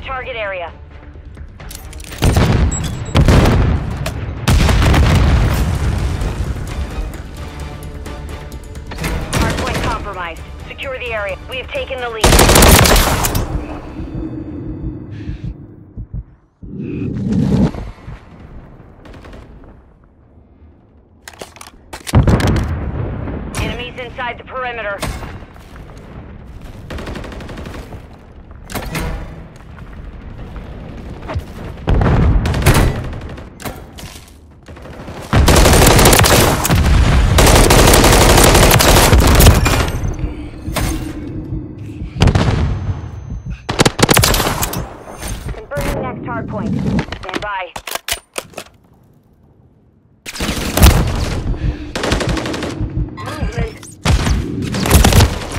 the target area. Hardpoint compromised. Secure the area. We have taken the lead. Enemies inside the perimeter. Confirming next hardpoint. Stand by.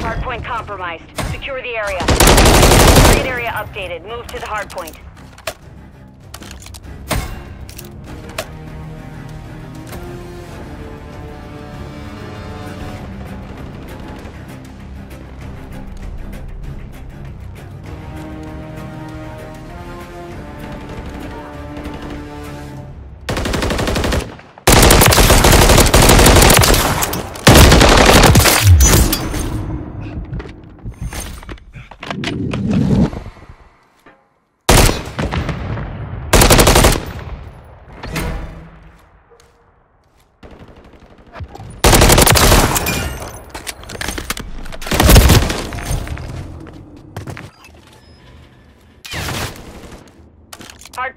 Hardpoint compromised. Secure the area. Target area updated. Move to the hardpoint.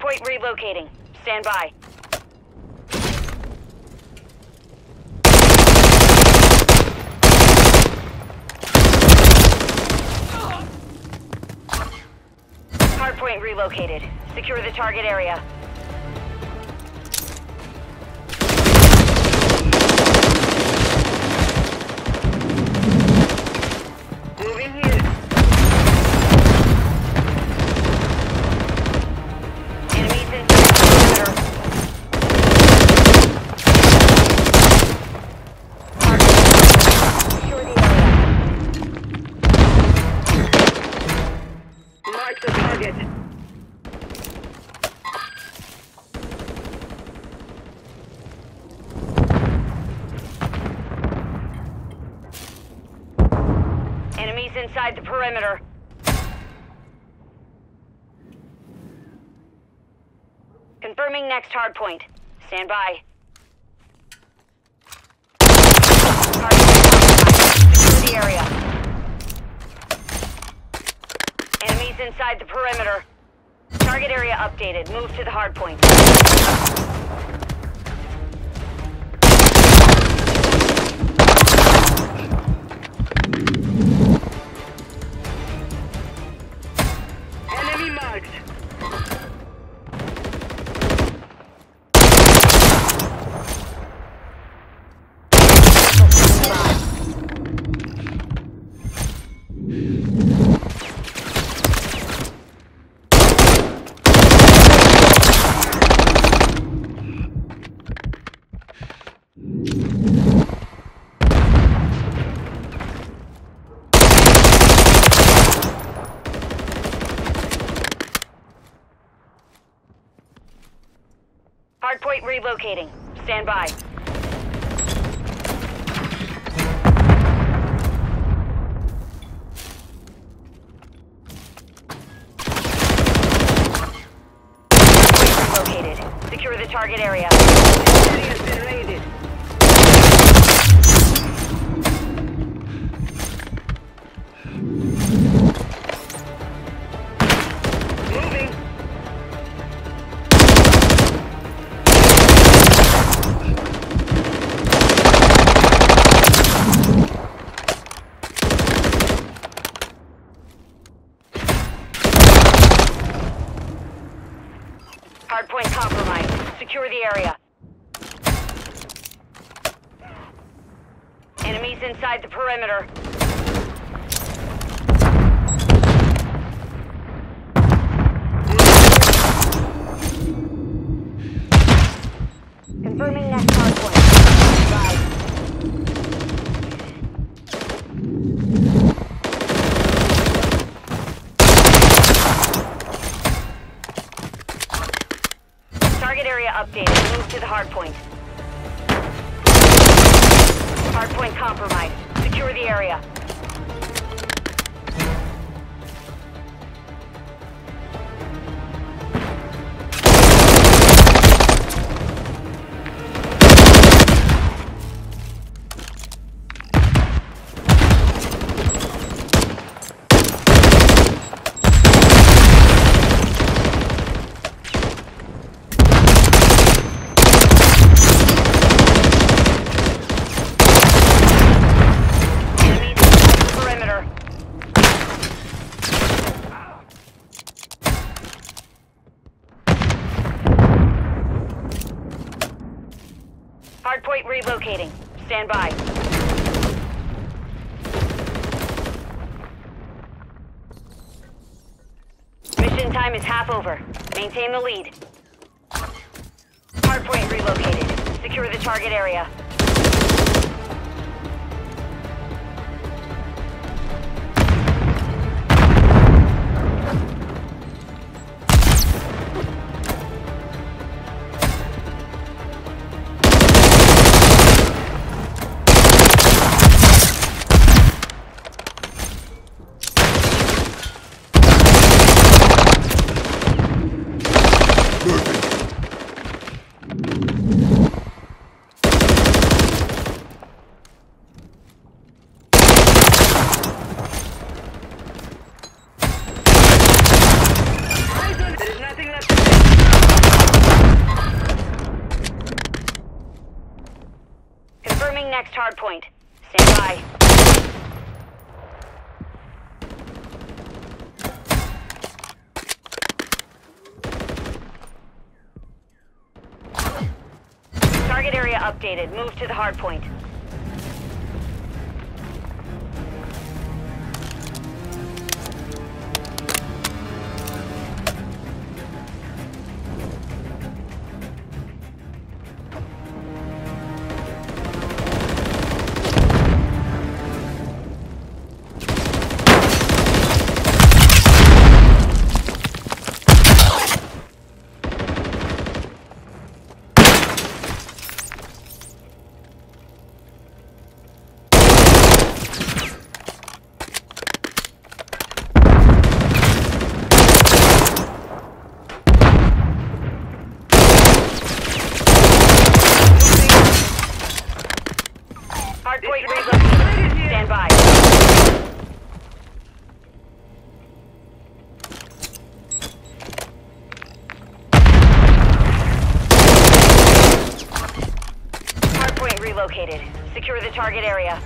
Hardpoint relocating. Stand by. Hardpoint relocated. Secure the target area. Inside the perimeter. Confirming next hardpoint. Stand by. Secure the area. Enemies inside the perimeter. Target area updated. Move to the hardpoint. Relocating. Stand by. Relocated. Secure the target area. The Area's been raided. enemies inside the perimeter. Confirming next hardpoint. Target area updated. Move to the hardpoint point. Hard compromised. Secure the area. Relocating. Stand by. Mission time is half over. Maintain the lead. Hardpoint relocated. Secure the target area. Target area updated. Move to the hardpoint. Relocated. Secure the target area.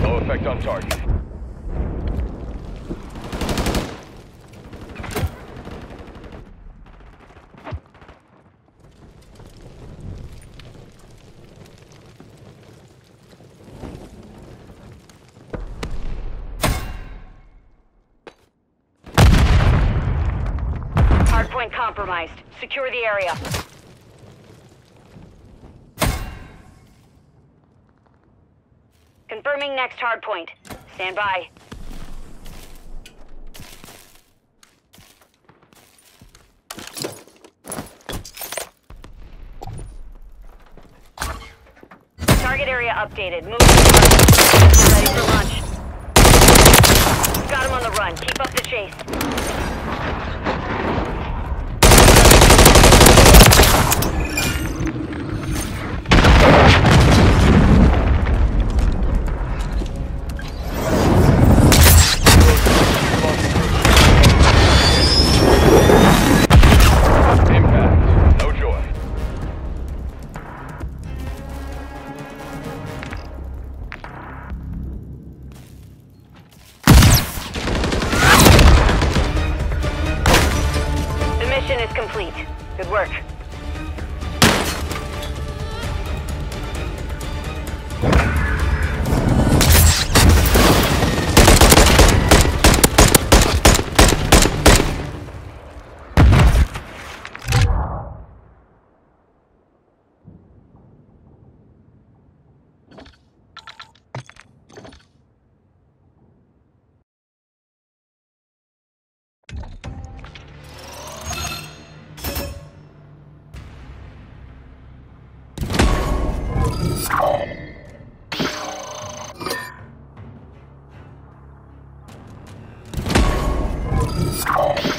No effect on target. Hardpoint compromised. Secure the area. Confirming next hardpoint. Stand by. Target area updated. Move. Ready for launch. Got him on the run. Keep up the chase. Complete. Good work. Oh.